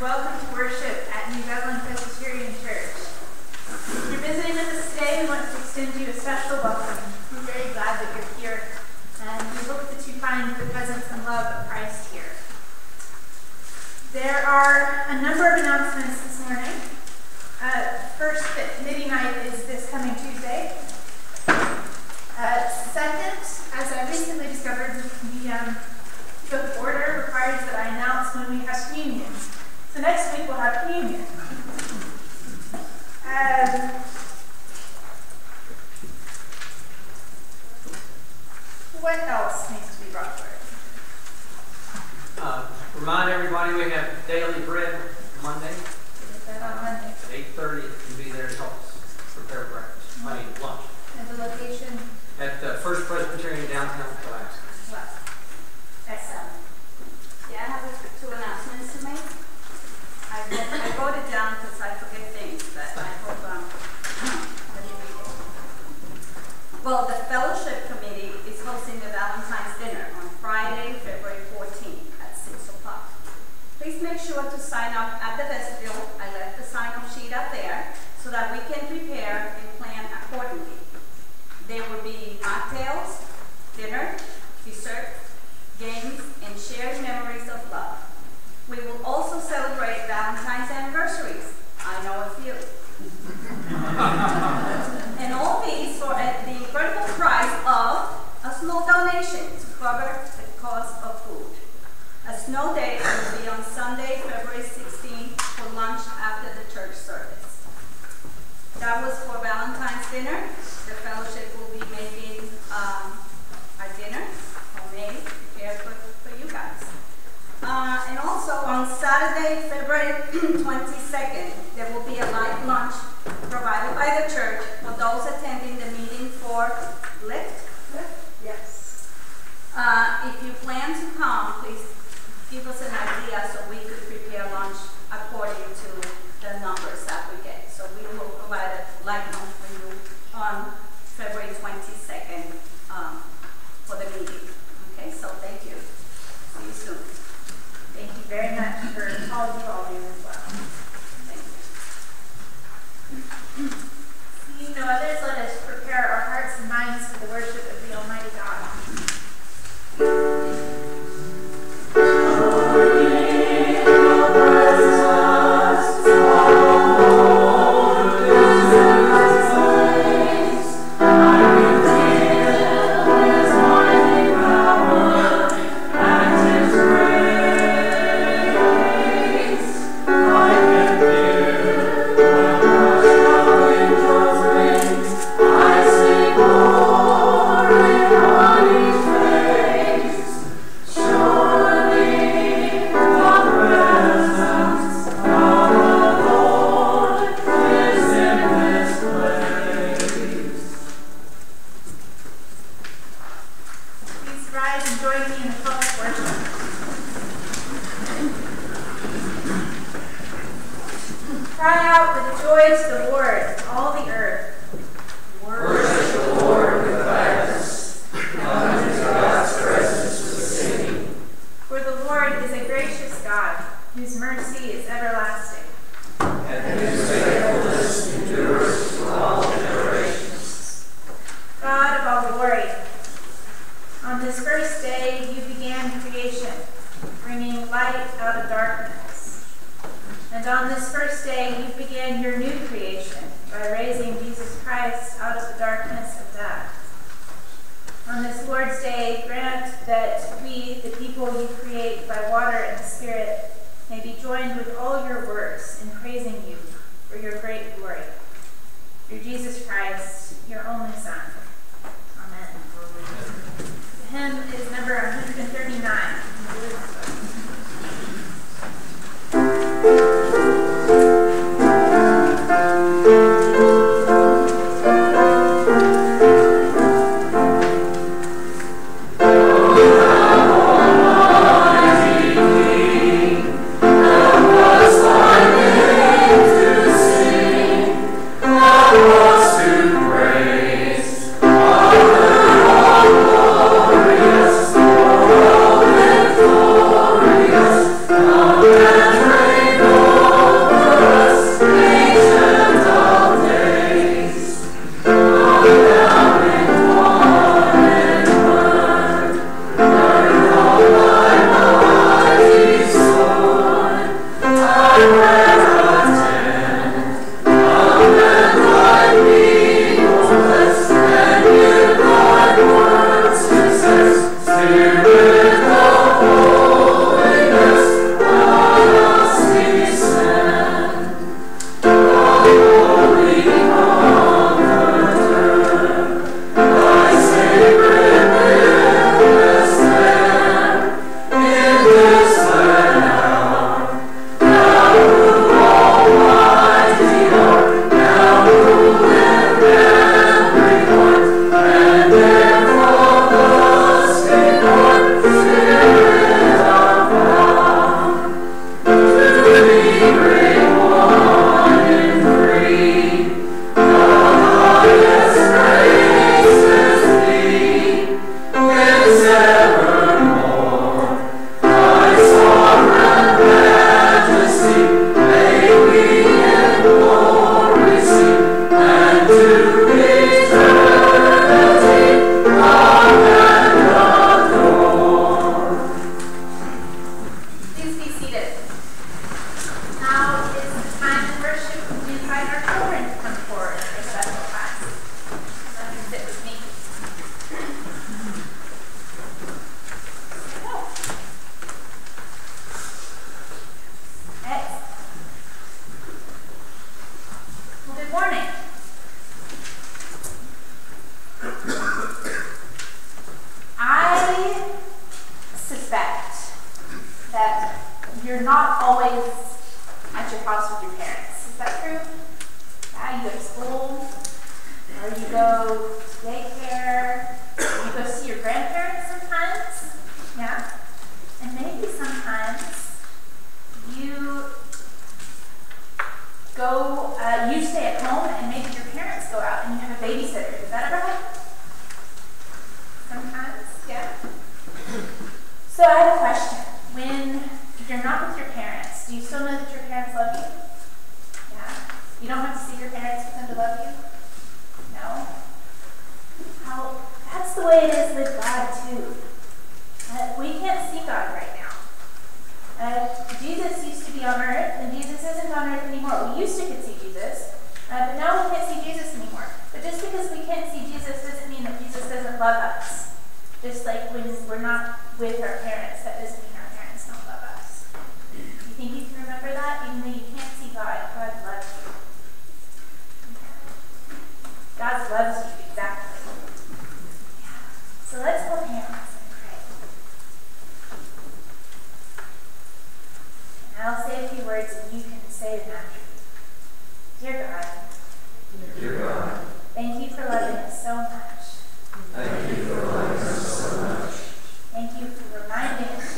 welcome to worship at New Dublin Presbyterian Church. If you're visiting with us today, we want to extend you a special welcome. We're very glad that you're here, and we hope that you find the presence and love of Christ here. There are a number of announcements this morning. Uh, first, that committee night is this coming Tuesday. Uh, second, as I recently discovered, the um, book order requires that I announce when we have communion. So next week we'll have communion. Um, what else needs to be brought forward? Uh, remind everybody we have daily bread Monday on Monday? at eight thirty. You can be there to help us prepare breakfast. I mean lunch And the location? at the First Presbyterian downtown Pulaski. What? Excellent. Yeah, I have a- two announcements to make. I wrote, it down because I forget things, but I hope, um, read it. Well, the fellowship committee is hosting the Valentine's dinner on Friday, February fourteenth at six o'clock. Please make sure to sign up at the vestibule. I left the sign-up sheet up there so that we can prepare and plan accordingly. There will be mocktails, dinner, dessert, games, and shared memories of love. We will also celebrate Valentine's anniversaries. I know a few. and all these for at the incredible price of a small donation to cover the cost of food. A snow day will be on Sunday, February 16th for lunch after the church service. That was for Valentine's dinner. The fellowship will be making um, a dinner, homemade, prepared for, for you guys. Uh, and on Saturday, February 22nd, there will be a light lunch provided by the church for those attending the meeting for Lift. Yes. Uh, if you plan to come, please give us an idea so we could prepare lunch according to the numbers that we get. So we will provide a light lunch for you on February 22nd um, for the meeting. Okay, so thank you. See you soon. Very much for all you all here as well. Thank you. Seeing no others, let us prepare our hearts and minds for the worship of the Almighty God. Join me in the to worship. Cry out with joy to the you're not always at your house with your parents. Is that true? Yeah, you go to school, or you go to daycare, you go see your grandparents sometimes. Yeah? And maybe sometimes you go, uh, you stay at home, and maybe your parents go out and you have a babysitter. Is that ever happen? Sometimes, yeah. So I have a question. When you're not with your parents, do you still know that your parents love you? Yeah. You don't have to see your parents for them to love you? No? How, that's the way it is with God too. Uh, we can't see God right now. Uh, Jesus used to be on earth, and Jesus isn't on earth anymore. We used to could see Jesus, uh, but now we can't see Jesus anymore. But just because we can't see Jesus doesn't mean that Jesus doesn't love us. Just like when we're not with our parents, that doesn't mean our parents don't love us. You think you can remember that? Even though you can't see God, God loves you. God loves you, exactly. Yeah. So let's hold hands and pray. And I'll say a few words and you can say them after me. Dear God, Dear God, thank you for loving us so much. thank you for loving us so much. Thank you for reminding us us,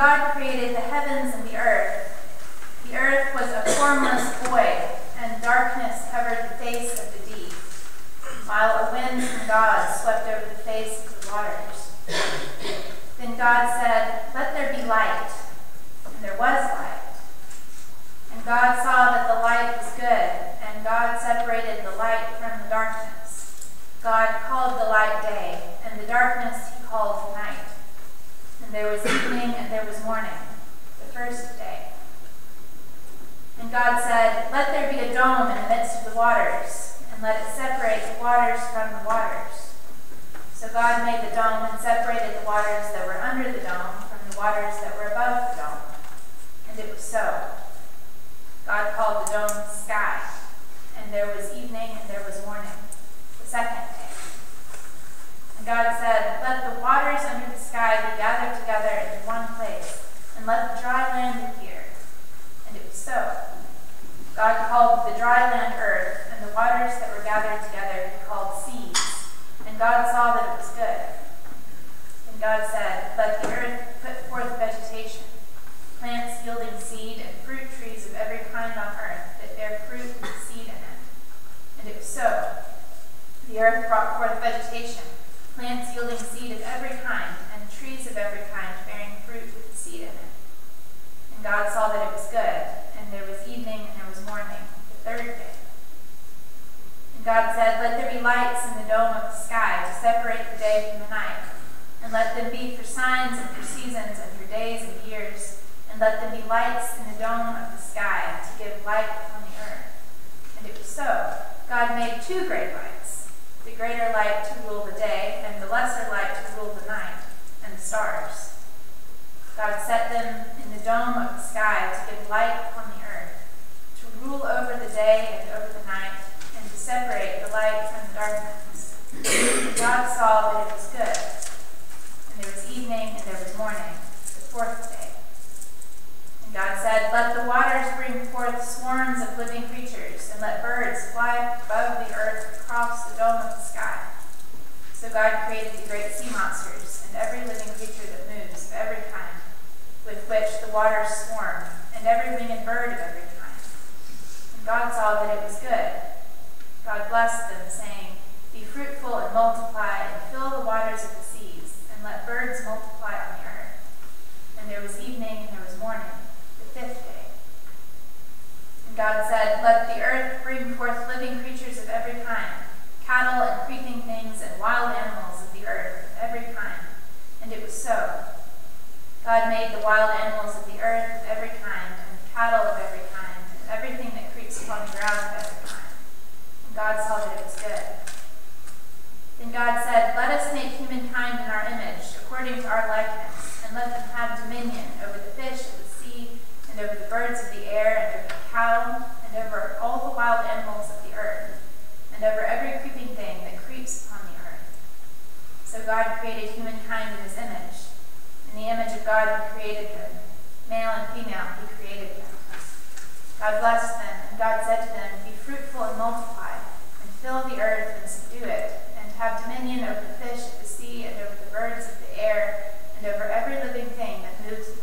God created the heavens and the earth, the earth was a formless void, and darkness covered the face of the deep, while a wind from God swept over the face of the waters. Then God said, Let there be light, and there was light. And God saw that the light was good, and God separated the light from the darkness. God called the light day, and the darkness he called night. There was evening, and there was morning, the first day. And God said, Let there be a dome in the midst of the waters, and let it separate the waters from the waters. So God made the dome and separated the waters that were under the dome from the waters that were above the dome. And it was so. God called the dome sky, and there was evening and there was morning, the second day. God said, Let the waters under the sky be gathered together into one place, and let the dry land appear. And it was so. God called the dry land earth, and the waters that were gathered together he called seas. And God saw that it was good. And God said, Let the earth put forth vegetation, plants yielding seed, and fruit trees of every kind on earth that bear fruit with seed in it. And it was so. The earth brought forth vegetation, plants yielding seed of every kind, and trees of every kind bearing fruit with seed in it. And God saw that it was good, and there was evening and there was morning, the third day. And God said, Let there be lights in the dome of the sky to separate the day from the night, and let them be for signs and for seasons and for days and years, and let them be lights in the dome of the sky to give light upon the earth. And it was so. God made two great lights, the greater light to rule the day, and the lesser light to rule the night, and the stars. God set them in the dome of the sky to give light upon the earth, to rule over the day and over the night, and to separate the light from the darkness. God saw that it was good. And there was evening and there was morning, the fourth day. God said, Let the waters bring forth swarms of living creatures, and let birds fly above the earth across the dome of the sky. So God created the great sea monsters, and every living creature that moves of every kind, with which the waters swarm, and every winged bird of every kind. And God saw that it was good. God blessed them, saying, Be fruitful and multiply, and fill the waters of the seas, and let birds multiply on the earth. And there was evening and there was morning, fifth day. And God said, Let the earth bring forth living creatures of every kind, cattle and creeping things, and wild animals of the earth of every kind. And it was so. God made the wild animals of the earth of every kind, and the cattle of every kind, and everything that creeps upon the ground of every kind. And God saw that it was good. Then God said, Let us make humankind in our image, according to our likeness, and let them have dominion over the fish of the sea, and over the birds of the air, and over the cattle, and over all the wild animals of the earth, and over every creeping thing that creeps upon the earth. So God created humankind in his image. In the image of God he created them. Male and female he created them. God blessed them, and God said to them, Be fruitful and multiply, and fill the earth and subdue it, and have dominion over the fish of the sea, and over the birds of the air, and over every living thing that moves.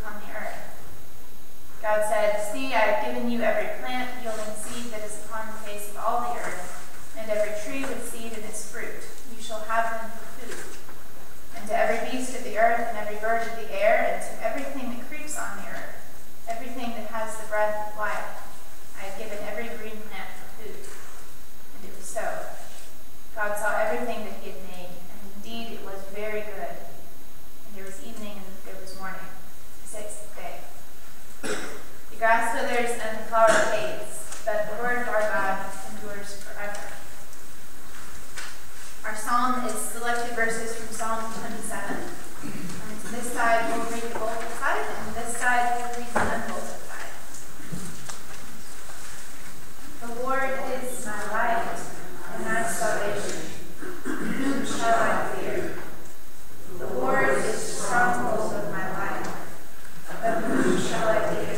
God said, See, I have given you every plant yielding seed that is upon the face of all the earth, and every tree with seed in its fruit. You shall have them for food. And to every beast of the earth, and every bird of the air, and to everything that creeps on the earth, everything that has the breath of life, I have given every green plant for food. And it was so. God saw everything that he had made, and indeed it was very good. grass withers and the flower fades, but the word of our God endures forever. Our psalm is selected verses from Psalm 27. And this side will read the bolded side, and this side will read the unbolded side. The Lord is my light and my salvation. Whom shall I fear? The Lord is the stronghold of my life. of whom shall I fear?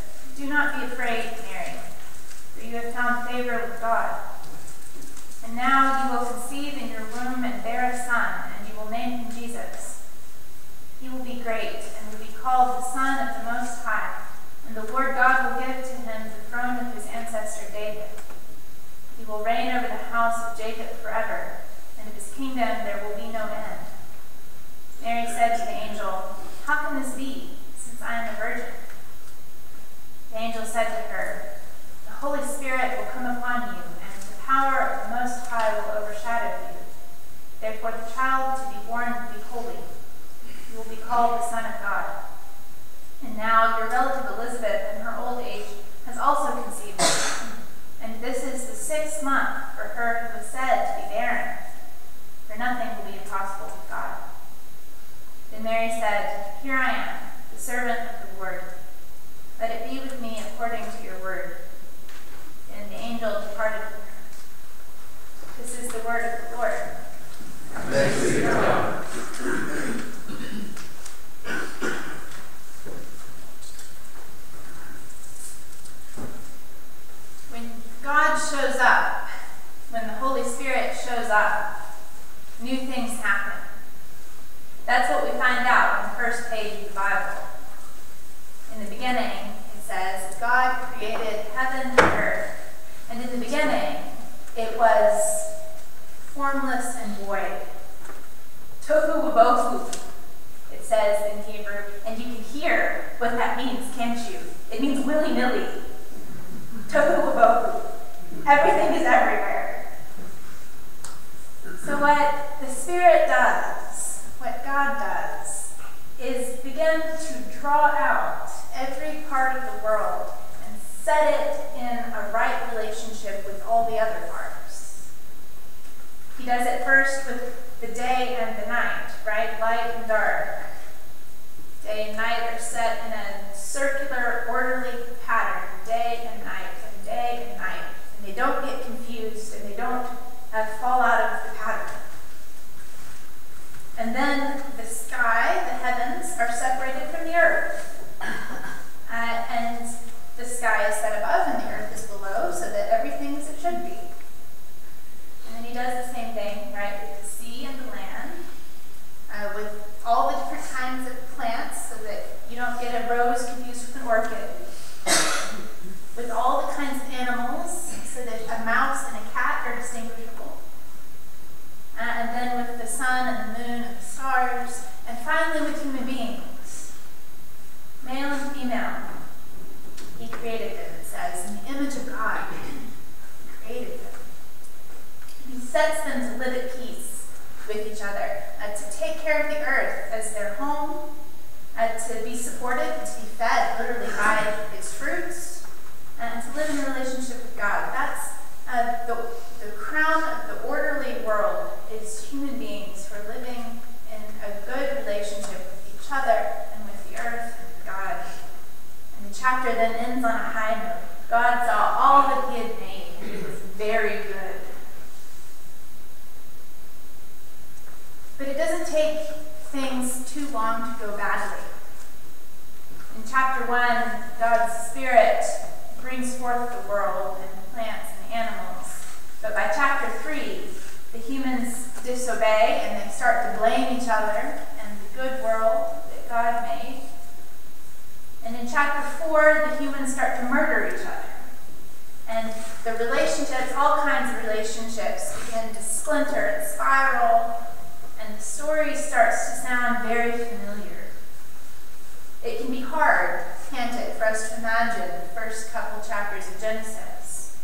Do not be afraid, Mary for you have found favor with God. And now you will conceive in your womb and bear a son, and you will name him Jesus. He will be great and will be called the Son of the Most High, and the Lord God will give to him the throne of his ancestor David. He will reign over the house of Jacob forever, and of his kingdom there will be no end. Mary said to the angel, How can this be, since I am a virgin? The angel said to her, The Holy Spirit will come upon you, and the power of the Most High will overshadow you. Therefore, the child to be born will be holy. He will be called the Son of God. And now your relative Elizabeth, in her old age, has also conceived. And this is the sixth month for her who was said to be barren. For nothing will be impossible with God. Then Mary said, Here I am, the servant of the Lord. Let it be with me according to your word and the angel departed from her. This is the word of the Lord. Thanks be to God. When God shows up, when the Holy Spirit shows up, new things happen. That's what we find out on the first page of the Bible. In the beginning, it says, God created heaven and earth. And in the beginning, it was formless and void. Tohu wabohu, it says in Hebrew. And you can hear what that means, can't you? It means willy nilly. Tohu. Everything is everywhere. So, what the Spirit does, what God does, is begin to draw out every part of the world and set it in a right relationship with all the other parts. He does it first with the day and the night, right? Light and dark. Day and night are set in a circular, orderly pattern, day and night, and day and night. And they don't get confused and they don't uh, fall out of the pattern. And then the sky, the heavens, are separated from the earth. Uh, and the sky is set above and the earth is below so that everything is as it should be. And then he does the same thing, right, with the sea and the land, uh, with all the different kinds of plants so that you don't get a rose confused with an orchid, with all the kinds of animals so that a mouse and a cat are distinguishable. Uh, and then with the sun and the moon and the stars, and finally with human beings, male and female. He created them, it says, in the image of God. He created them. He sets them to live at peace with each other, uh, to take care of the earth as their home, uh, to be supported, to be fed literally by its fruits, and to live in a relationship with God. That's uh, the, the crown of the orderly world is human beings who are living in a good relationship with each other and with the earth and God. And the chapter then ends on a high note. God saw all that he had made, and it was very good. But it doesn't take things too long to go badly. In chapter 1, God's Spirit brings forth the world and plants and animals. But by chapter 3, the humans disobey and they start to blame each other and the good world that God made. And in chapter 4, the humans start to murder each other. And the relationships, all kinds of relationships, begin to splinter and spiral. And the story starts to sound very familiar. It can be hard, can't it, for us to imagine the first couple chapters of Genesis.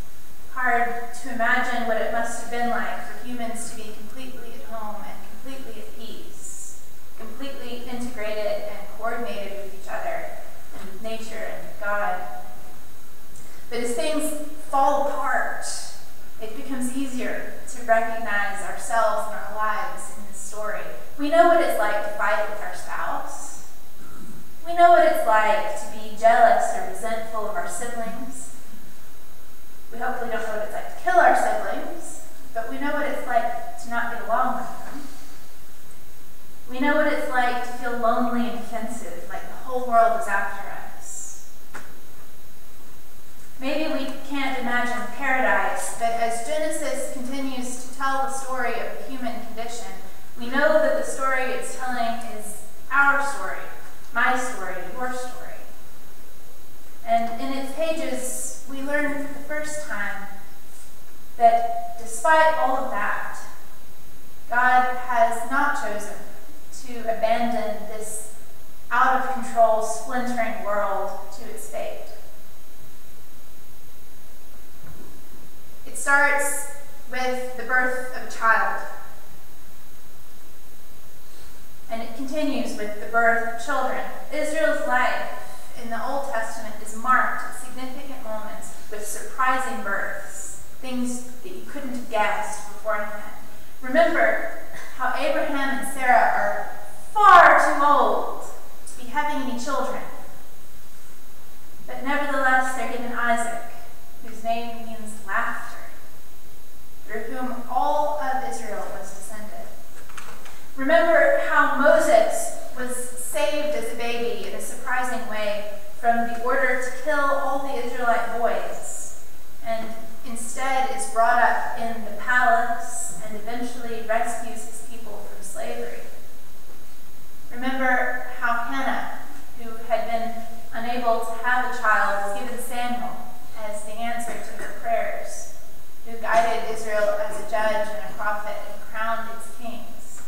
Hard to imagine what it must have been like for humans to be completely at home and completely at peace, completely integrated and coordinated with each other and with nature and with God. But as things fall apart, it becomes easier to recognize ourselves and our lives in this story. We know what it's like to fight with our spouse. We know what it's like to be jealous or resentful of our siblings. We hopefully don't know what it's like to kill our siblings, but we know what it's like to not get along with them. We know what it's like to feel lonely and defensive, like the whole world is after. Maybe we can't imagine paradise, but as Genesis continues to tell the story of the human condition, we know that the story it's telling is our story, my story, your story. And in its pages, we learn for the first time that despite all of that, God has not chosen to abandon this out of control, splintering world to its fate. Starts with the birth of a child. And it continues with the birth of children. Israel's life in the Old Testament is marked at significant moments with surprising births, things that you couldn't have guessed beforehand. Remember how Abraham and Sarah are far too old to be having any children. But nevertheless, they're given Isaac, whose name means laughter, through whom all of Israel was descended. Remember how Moses was saved as a baby in a surprising way from the order to kill all the Israelite boys, and instead is brought up in the palace and eventually rescues his people from slavery. Remember how Hannah, who had been unable to have a child, was given Samuel as the answer to her prayers, who guided Israel as a judge and a prophet and crowned its kings.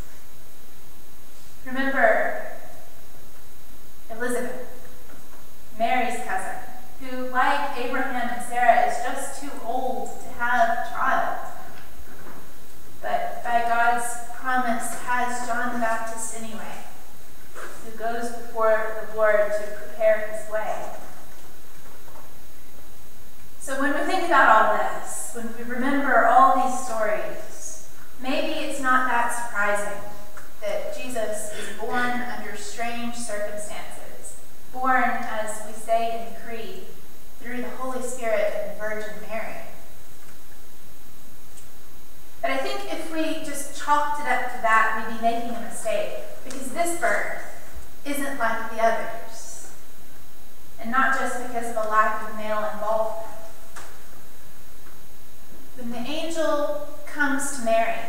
Remember Elizabeth, Mary's cousin, who, like Abraham and Sarah, is just too old to have a child. But by God's promise, has John the Baptist anyway who goes before the Lord to prepare his way. So when we think about all this, when we remember all these stories, maybe it's not that surprising that Jesus is born under strange circumstances, born, as we say in the Creed, through the Holy Spirit and the Virgin Mary. But I think if we just chalked it up to that, we'd be making a mistake, because this birth isn't like the others. And not just because of a lack of male involvement. When the angel comes to Mary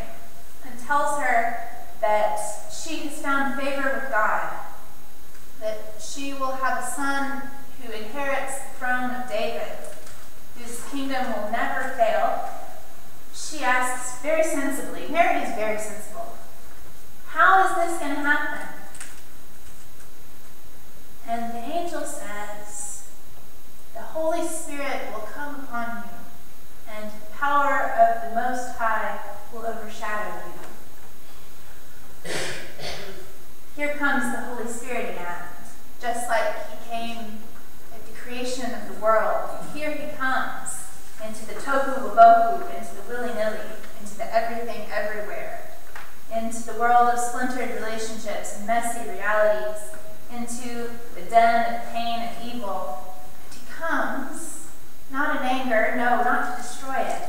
and tells her that she has found favor with God, that she will have a son who inherits the throne of David, whose kingdom will never fail, she asks very sensibly, Mary is very sensible, how is this going to happen? And the angel says, The Holy Spirit will come upon you, and power of the Most High will overshadow you. Here comes the Holy Spirit again, just like he came at the creation of the world. Here he comes into the tohu wabohu, into the willy-nilly, into the everything everywhere, into the world of splintered relationships and messy realities, into the den of pain and evil. And he comes, not in anger, no, not to destroy it,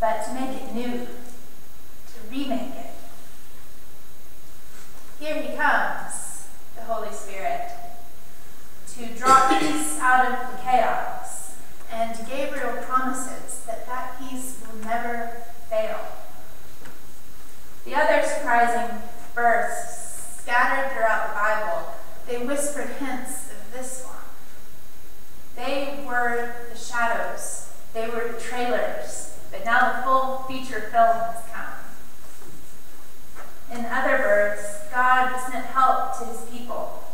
but to make it new, to remake it. Here he comes, the Holy Spirit, to draw peace out of the chaos. And Gabriel promises that that peace will never fail. The other surprising verse scattered throughout the Bible, they whispered hints of this one. They were the shadows, they were the trailers, but now the full feature film has come. In other words, God sent help to his people.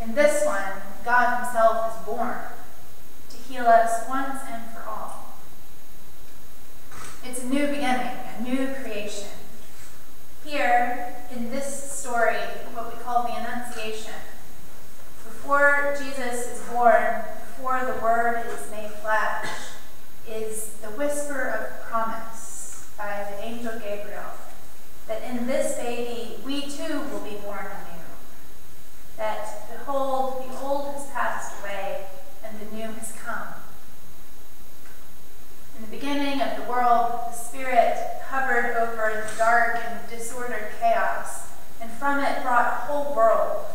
In this one, God himself is born to heal us once and for all. It's a new beginning, a new creation. Here, in this story, what we call the Annunciation, before Jesus is born, before the Word is made flesh is the whisper of promise by the angel Gabriel that in this baby we too will be born anew. That, behold, the old has passed away and the new has come. In the beginning of the world, the Spirit hovered over the dark and disordered chaos, and from it brought a whole world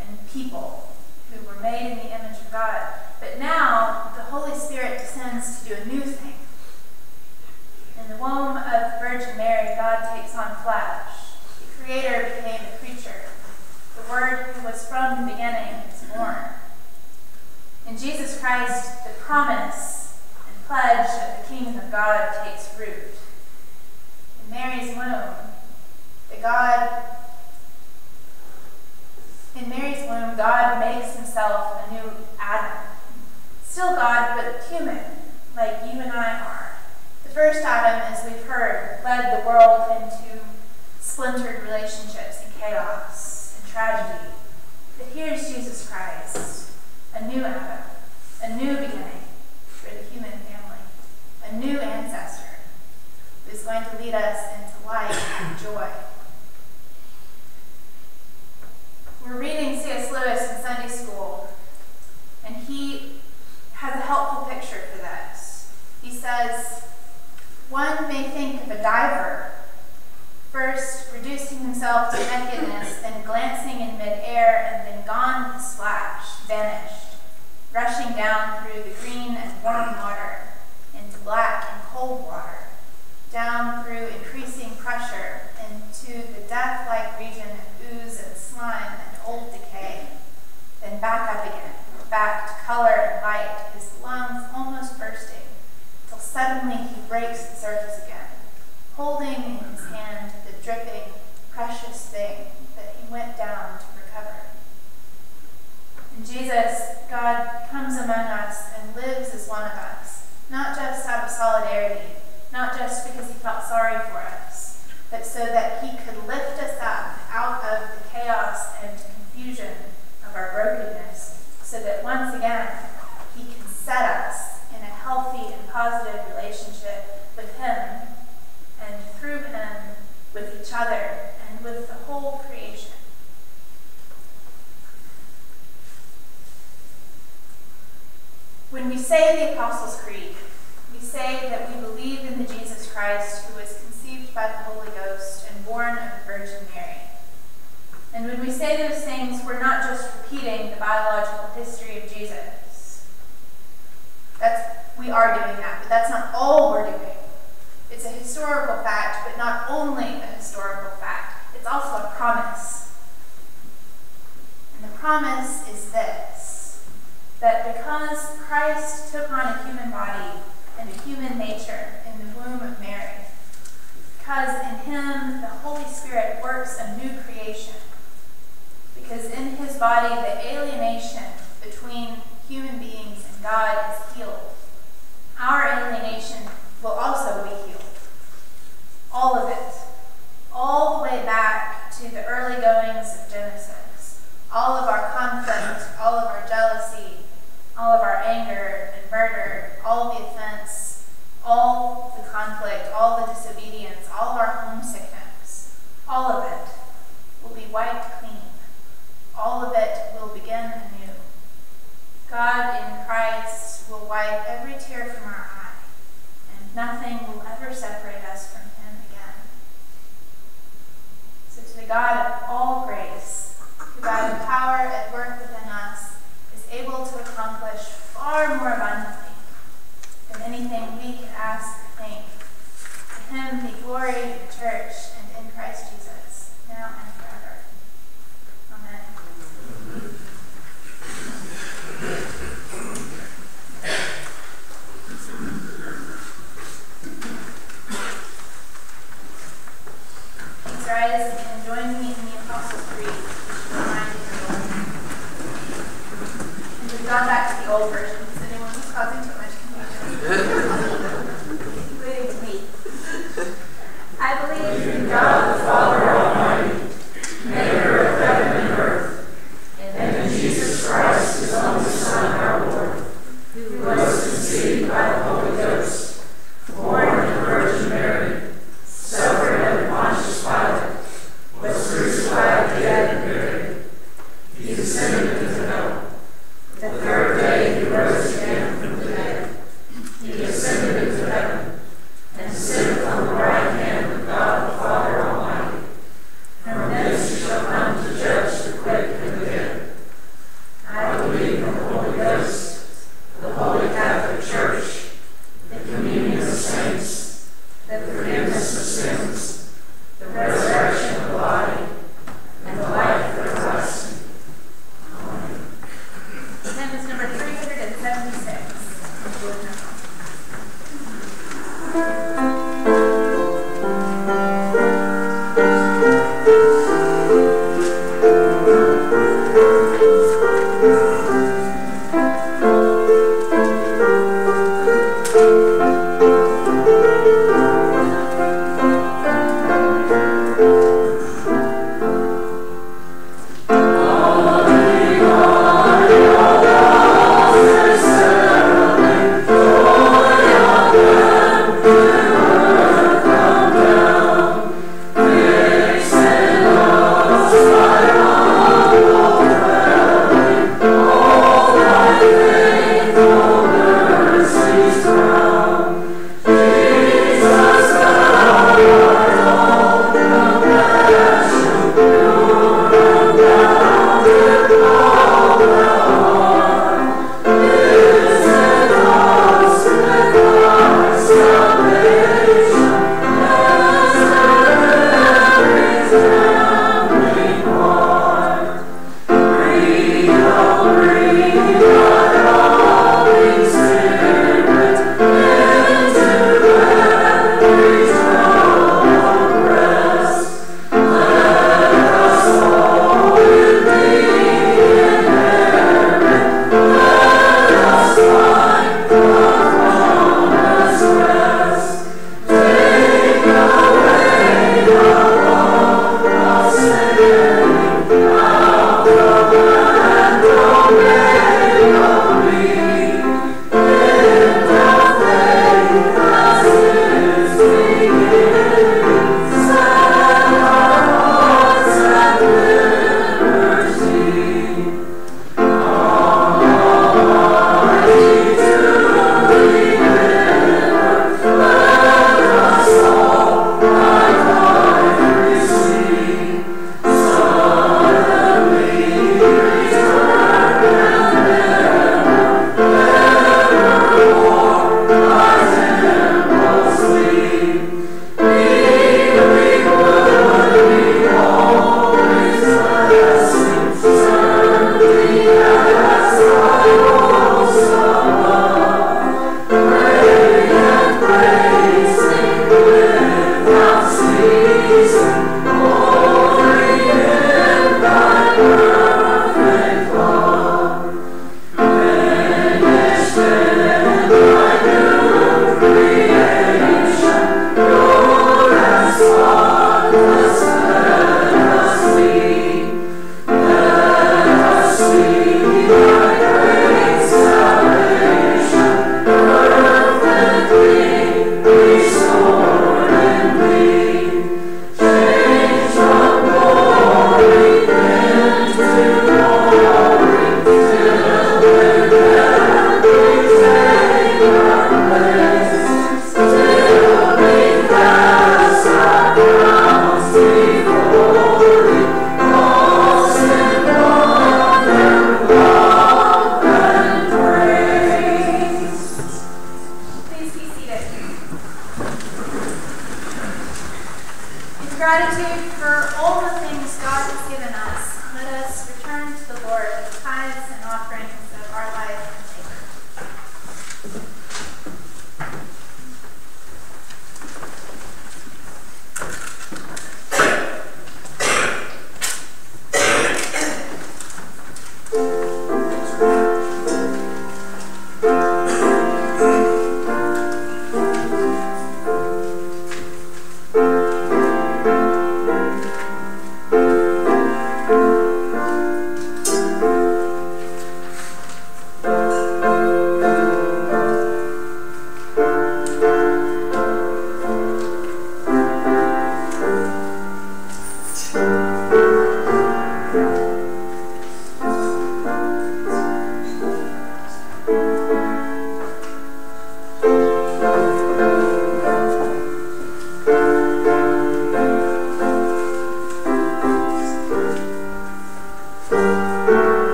and people were made in the image of God. But now the Holy Spirit descends to do a new thing. In the womb of Virgin Mary, God takes on flesh. The Creator became a creature. The Word who was from the beginning is born. In Jesus Christ, the promise and pledge of the kingdom of God takes root. In Mary's womb, the God in Mary's womb, God makes himself a new Adam. Still God, but human, like you and I are. The first Adam, as we've heard, led the world into splintered relationships and chaos and tragedy. But here's Jesus Christ, a new Adam, a new beginning for the human family, a new ancestor who is going to lead us into life and joy. We're reading C.S. Lewis in Sunday school, and he has a helpful picture for this. He says, One may think of a diver, first reducing himself to nakedness, then glancing in midair, and then gone with a splash, vanished, rushing down through the green and warm water into black and cold water, down through increasing pressure into the death-like region of ooze and slime and old decay, then back up again, back to color and light, his lungs almost bursting, till suddenly he breaks the surface again, holding in his hand the dripping, precious thing that he went down to recover. In Jesus, God comes among us and lives as one of us, not just out of solidarity, not just because he felt sorry for us, but so that he could lift us up out of the chaos and confusion of our brokenness, so that once again he can set us in a healthy and positive relationship with him, and through him with each other and with the whole creation. When we say the Apostles' Creed, we say that we believe in the Jesus Christ who was conceived by the Holy Ghost and born of the Virgin Mary. And when we say those things, we're not just repeating the biological history of Jesus. That's, we are doing that, but that's not all we're doing. It's a historical fact, but not only a historical fact, it's also a promise. And the promise is this that because Christ took on a human body and a human nature in the womb of Mary, because in him the Holy Spirit works a new creation, because in his body the alienation between human beings and God is healed, our alienation will also be healed. All of it. All the way back to the early goings of Genesis. All of our conflict, all of our jealousy, all of our anger and murder, all of the offense, all the conflict, all the disobedience, all of our homesickness, all of it will be wiped clean. All of it will begin anew. God in Christ will wipe every tear from our eye, and nothing will ever separate us from him again. So to the God of all grace, who by the power at work within us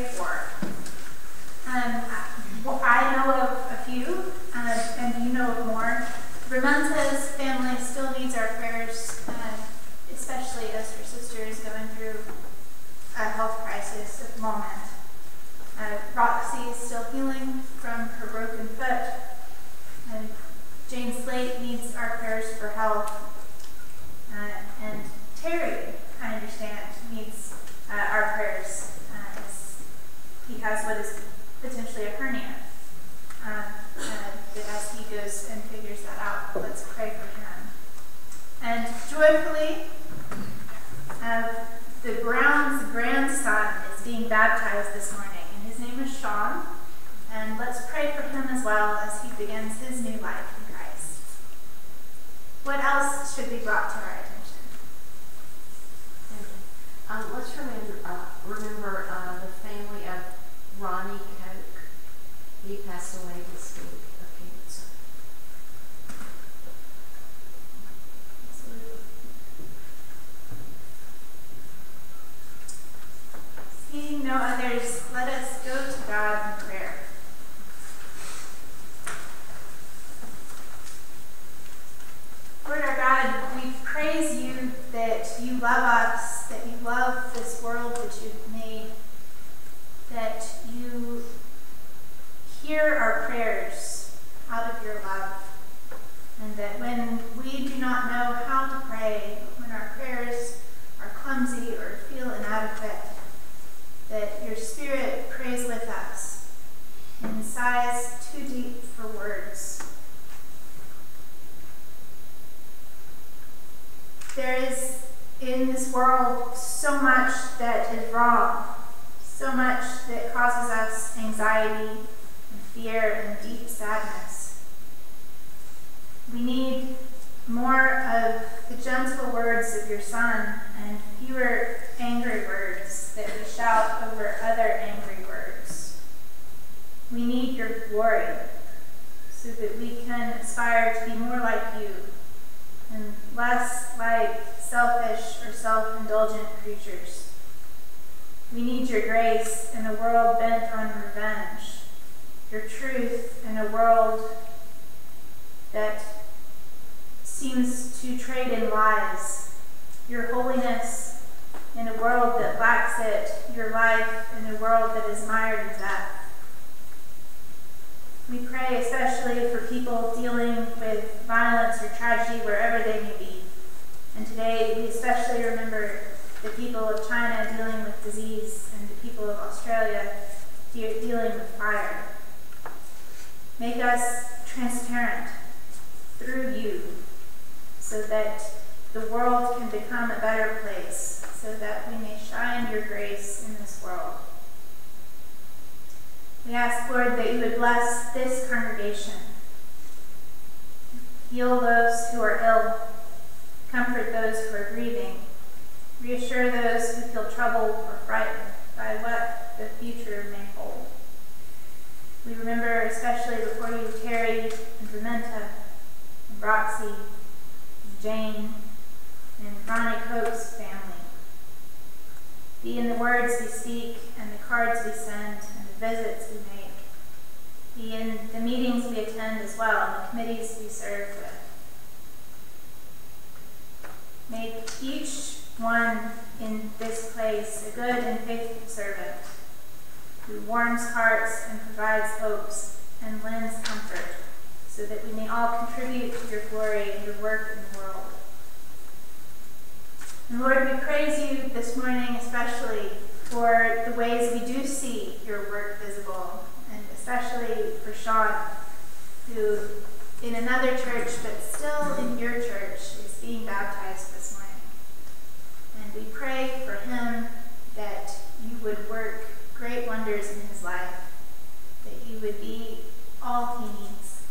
pray for. Um, I know of a few, uh, and you know of more. Ramenta's family still needs our prayers, uh, especially as her sister is going through a health crisis at the moment. Uh, Roxy is still healing from her broken foot, and Jane Slate needs our prayers for health. Uh, and Terry, I understand, needs uh, our prayers he has what is potentially a hernia. Um, but as he goes and figures that out, let's pray for him. And joyfully, uh, the Brown's grandson is being baptized this morning, and his name is Sean. And let's pray for him as well as he begins his new life in Christ. What else should be brought to our attention? Um, let's remember, uh, remember uh, the family of Ronnie Koch. He passed away this week of cancer. Seeing no others, let us go to God in prayer. Lord our God, we praise you that you love us, that you love this world that you've made, that you hear our prayers out of your love, and that when we do not know how to pray, when our prayers are clumsy or feel inadequate, that your Spirit prays with us in sighs too deep for words. There is in this world so much that is wrong, so much that causes us anxiety and fear and deep sadness. We need more of the gentle words of your Son and fewer angry words that we shout over other angry words. We need your glory so that we can aspire to be more like you and less like selfish or self indulgent creatures. We need your grace in a world bent on revenge, your truth in a world that seems to trade in lies, your holiness in a world that lacks it, your life in a world that is mired in death. We pray especially for people dealing with violence or tragedy wherever they may be. And today we especially remember the people of China dealing with disease and the people of Australia de- dealing with fire. Make us transparent through you so that the world can become a better place, so that we may shine your grace in this world. We ask, Lord, that you would bless this congregation. Heal those who are ill. Comfort those who are grieving. Reassure those who feel troubled or frightened by what the future may hold. We remember especially before you Terry and Ramenta and Roxy and Jane and Ronnie Coates' family. Be in the words we speak and the cards we send and the visits we make. Be in the meetings we attend as well and the committees we serve with. Make each one in this place a good and faithful servant who warms hearts and provides hopes and lends comfort so that we may all contribute to your glory and your work in the world. And Lord, we praise you this morning especially for the ways we do see your work visible, and especially for Sean, who in another church, but still in your church, is being baptized this morning. We pray for him that you would work great wonders in his life, that you would be all he needs.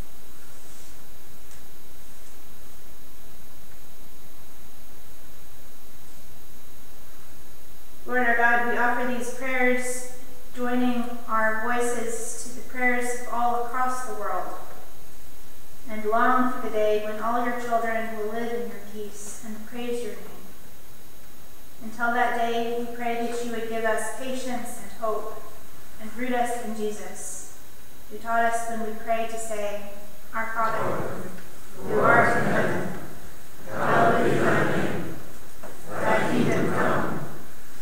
Lord our God, we offer these prayers, joining our voices to the prayers of all across the world. and long for the day when all your children will live in your peace and praise your name. Until that day, we pray that you would give us patience and hope and root us in Jesus, who taught us when we pray to say, Our Father, who art in heaven, hallowed be thy name. Thy kingdom come,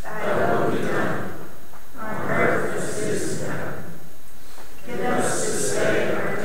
thy will be done, on earth as it is in heaven. Give us this day our